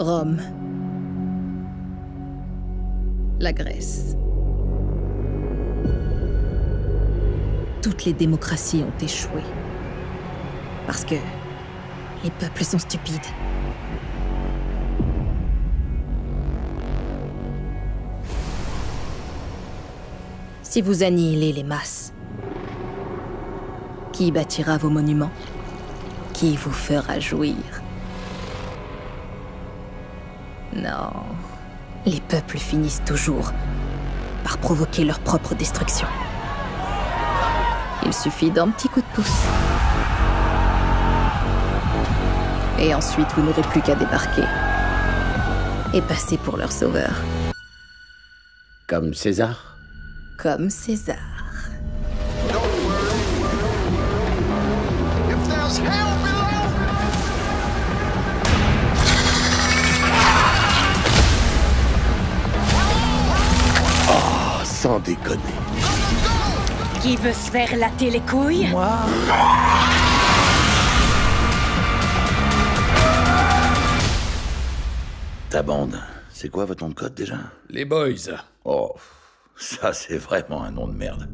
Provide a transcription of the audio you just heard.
Rome. La Grèce. Toutes les démocraties ont échoué. Parce que les peuples sont stupides. Si vous annihilez les masses, qui bâtira vos monuments? Qui vous fera jouir? Non. Les peuples finissent toujours par provoquer leur propre destruction. Il suffit d'un petit coup de pouce. Et ensuite, vous n'aurez plus qu'à débarquer. Et passer pour leur sauveur. Comme César? Comme César. Sans déconner. Qui veut se faire latter les couilles? Ta bande, c'est quoi votre nom de code déjà? Les boys. Oh, ça c'est vraiment un nom de merde.